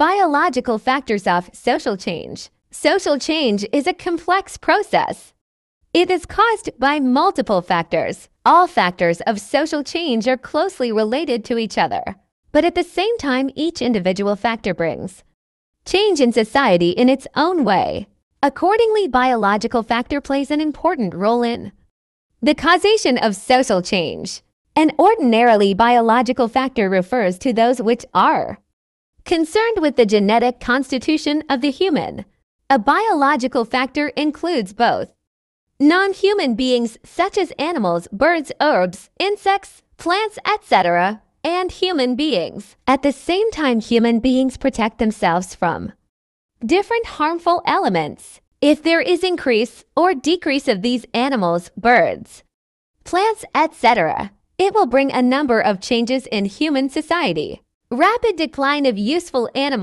Biological factors of social change. Social change is a complex process. It is caused by multiple factors. All factors of social change are closely related to each other, but at the same time, each individual factor brings change in society in its own way. Accordingly, biological factor plays an important role in the causation of social change. An ordinarily biological factor refers to those which are concerned with the genetic constitution of the human. A biological factor includes both non-human beings such as animals, birds, herbs, insects, plants, etc., and human beings. At the same time, human beings protect themselves from different harmful elements. If there is increase or decrease of these animals, birds, plants, etc., it will bring a number of changes in human society. Rapid decline of useful animals